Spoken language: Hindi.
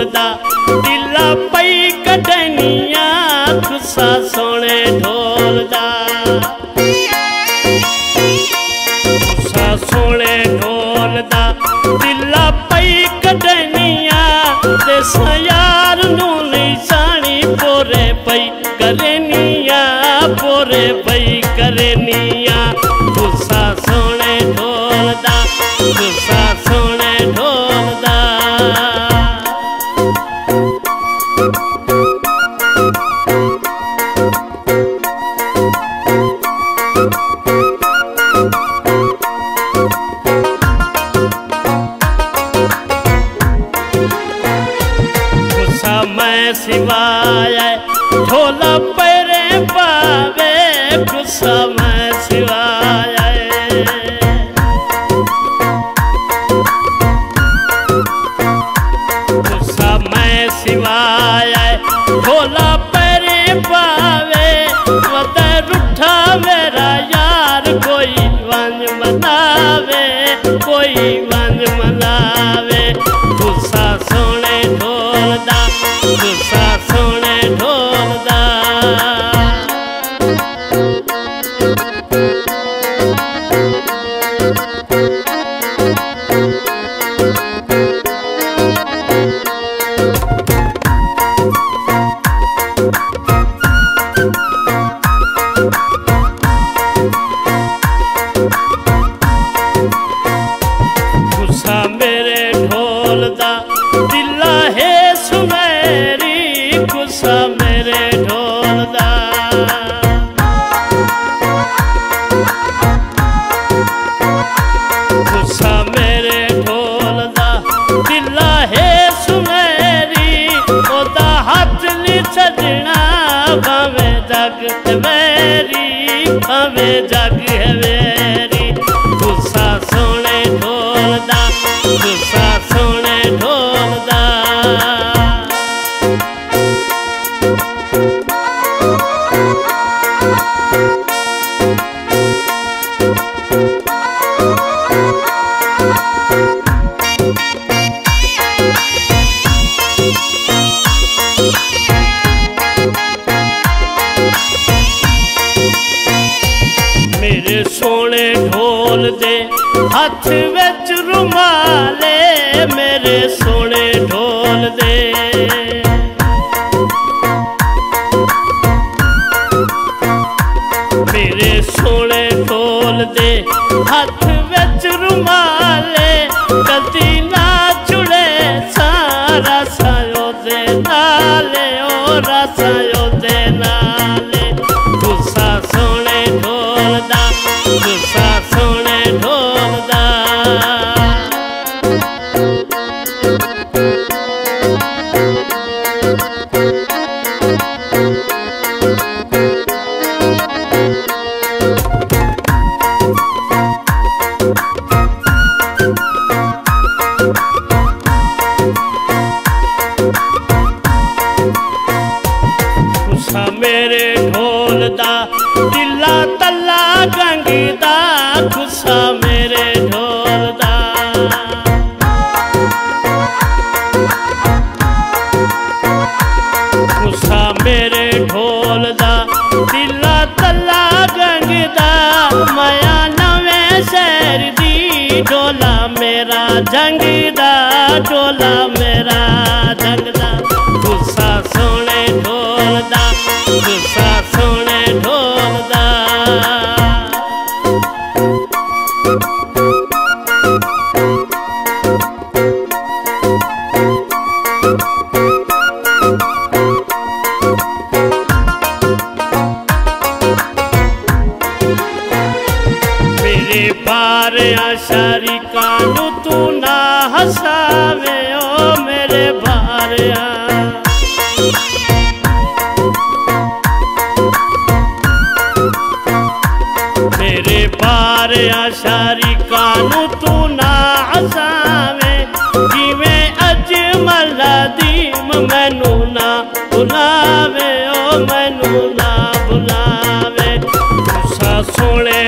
बोलता दिला पैकी शिवाय झोला है गुस्सा मेरे ढोलदा? गुस्सा मेरे ढोलदा। दिला है सुनहरी ओदा हाथ नहीं छड़ना भावे जग मेरी, भावे जग है ਹੱਥ ਵਿੱਚ ਰੁਮਾਲੇ ਮੇਰੇ ਸੋਹਣੇ ਢੋਲ ਦੇ। ਮੇਰੇ ਸੋਹਣੇ ਢੋਲ ਦੇ ਹੱਥ ਵਿੱਚ ਰੁਮਾਲੇ ਕਦੀ जंगीदा चोला हसावे, ओ मेरे भारिया। मेरे भारिया शरीका तू ना हसावे जिमें अजमल दीम मैनू ना बुलावे, ओ मैनू ना बुलावे। तुसा सोने